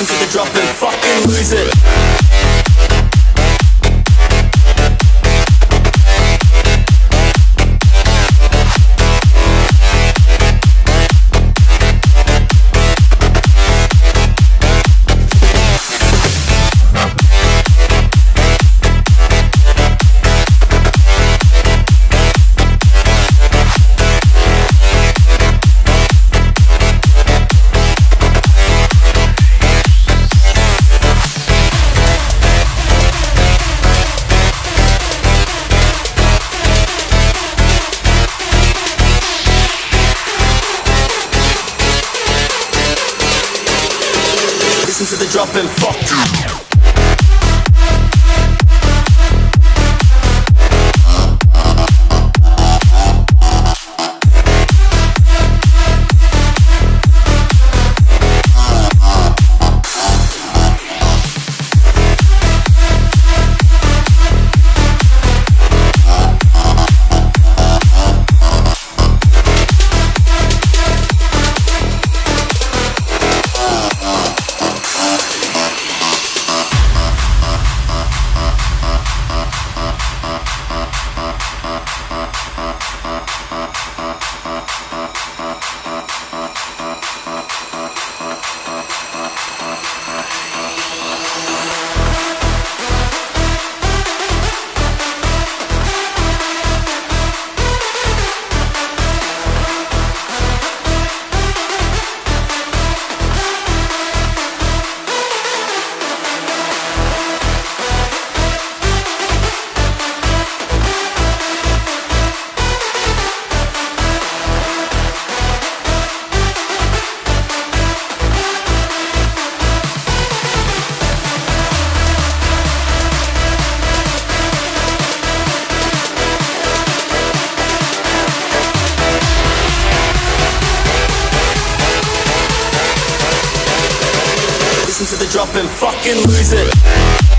listen to the drop and fucking lose it. Fuck you. Listen to the drop and fucking lose it.